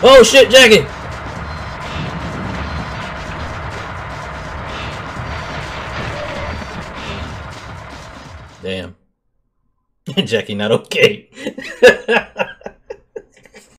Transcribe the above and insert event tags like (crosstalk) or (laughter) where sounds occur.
Oh shit, Jackie! Damn. (laughs) Jackie not okay. (laughs)